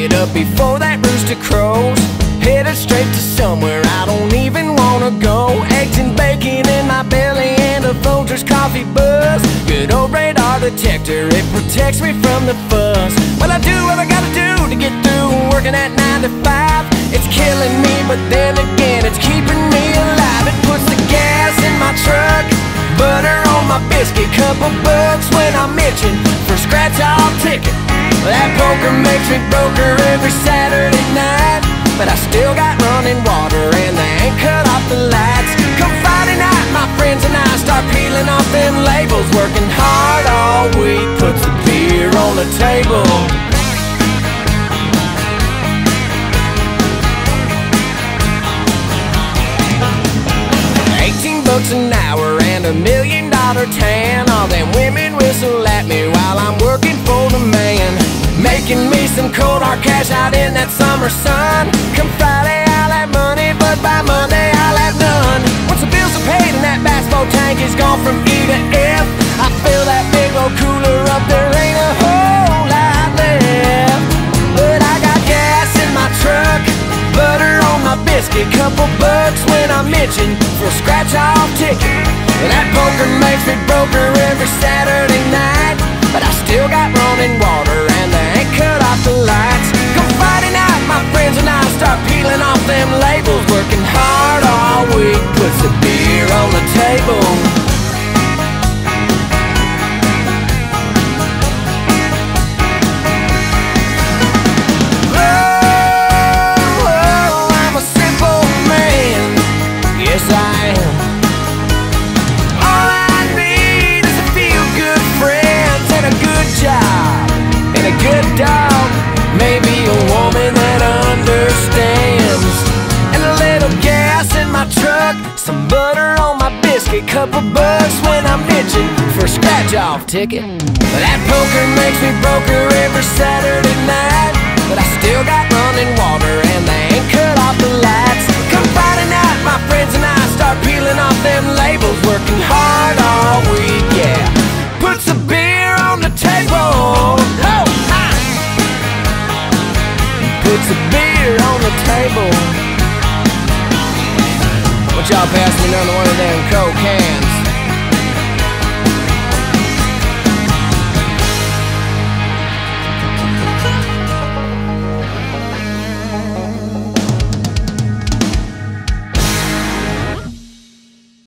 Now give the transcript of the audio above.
Get up before that rooster crows. Headed straight to somewhere I don't even wanna go. Eggs and bacon in my belly and a Folgers coffee buzz. Good old radar detector, it protects me from the fuzz. Well, I do what I gotta do to get through working at 9 to 5. It's killing me, but then again, it's keeping me alive. It puts the gas in my truck, butter on my biscuit, couple bucks when I'm itching for scratch poker makes me broker every Saturday night. But I still got running water and they ain't cut off the lights. Come Friday night, my friends and I start peeling off them labels. Working hard all week puts the beer on the table. Eighteen bucks an hour and a million dollar tan. Some cold hard cash out in that summer sun. Come Friday, I'll have money, but by Monday, I'll have none. Once the bills are paid and that basketball tank is gone from E to F, I fill that big old cooler up, there ain't a whole lot left. But I got gas in my truck, butter on my biscuit, couple bucks when I'm itching for a scratch off ticket. That poker makes me broker every Saturday biscuit, couple bucks when I'm itching for a scratch off ticket. That poker makes me broker every Saturday night. But I still got running water and they ain't cut off the lights. Come Friday night, my friends and I start peeling off them labels, working hard all week, yeah. Puts a beer on the table. Oh, ha! Puts a beer on the table. Y'all pass me another one of them coke cans?